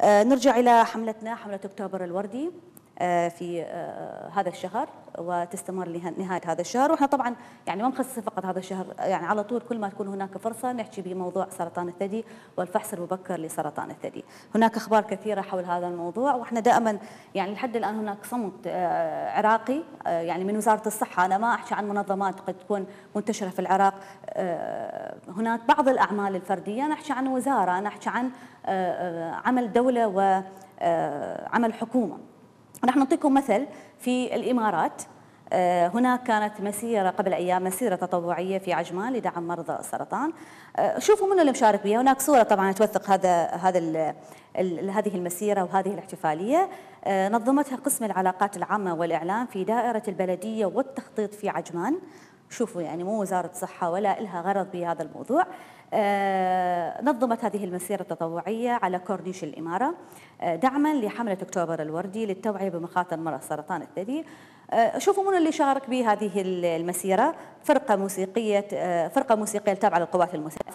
آه، نرجع إلى حملتنا حملة أكتوبر الوردي. في آه، هذا الشهر وتستمر لنهايه هذا الشهر. وإحنا طبعا يعني ما مخصصين فقط هذا الشهر يعني على طول كل ما تكون هناك فرصة نحكي بموضوع سرطان الثدي والفحص المبكر لسرطان الثدي. هناك أخبار كثيرة حول هذا الموضوع وإحنا دائما يعني لحد الآن هناك صمت عراقي يعني من وزارة الصحة. أنا ما أحكي عن منظمات قد تكون منتشرة في العراق هناك بعض الأعمال الفردية. أنا أحكي عن وزارة أنا أحكي عن عمل دولة وعمل حكومة. نحن نعطيكم مثل في الإمارات. آه، هناك كانت مسيرة قبل أيام مسيرة تطوعية في عجمان لدعم مرضى السرطان. آه، شوفوا من اللي مشارك بها هناك صورة طبعا توثق هذا هذا هذه المسيرة وهذه الاحتفالية. آه، نظمتها قسم العلاقات العامة والإعلام في دائرة البلدية والتخطيط في عجمان. شوفوا يعني مو وزارة صحة ولا إلها غرض بهذا الموضوع. آه، نظمت هذه المسيرة التطوعية على كورنيش الإمارة آه، دعما لحملة أكتوبر الوردي للتوعية بمخاطر مرض سرطان الثدي. آه، شوفوا من اللي شارك بهذه المسيرة؟ فرقة موسيقية فرقة موسيقية تابعة للقوات المسلحة.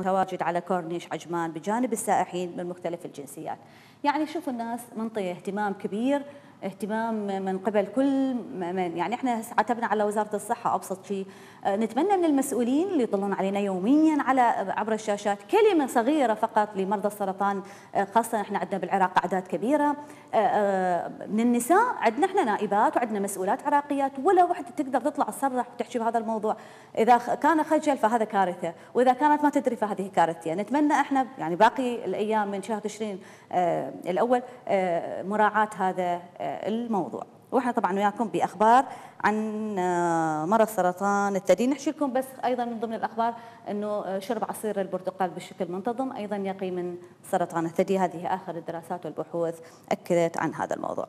متواجد على كورنيش عجمان بجانب السائحين من مختلف الجنسيات. يعني شوفوا الناس منطقة اهتمام كبير اهتمام من قبل كل من يعني إحنا عتبنا على وزارة الصحة أبسط شيء آه، نتمنى من المسؤولين اللي يطلون علينا يوميا على عبر الشاشات كلمة صغيرة فقط لمرضى السرطان. آه، خاصة إحنا عندنا بالعراق أعداد كبيرة. آه، من النساء عندنا إحنا نائبات وعندنا مسؤولات عراقيات ولا وحده تقدر تطلع تصرح وتحكي بهذا الموضوع. إذا كان خجل فهذا كارثة وإذا كانت ما تدري فهذه كارثة. نتمنى إحنا يعني باقي الأيام من شهر تشرين الأول مراعاة هذا الموضوع. وإحنا طبعا وياكم بأخبار عن آه، مرض سرطان الثدي نحكي لكم بس أيضا من ضمن الأخبار إنه آه، شرب عصير البرتقال بشكل منتظم أيضا يقي من سرطان الثدي. هذه آخر الدراسات والبحوث أكدت عن هذا الموضوع.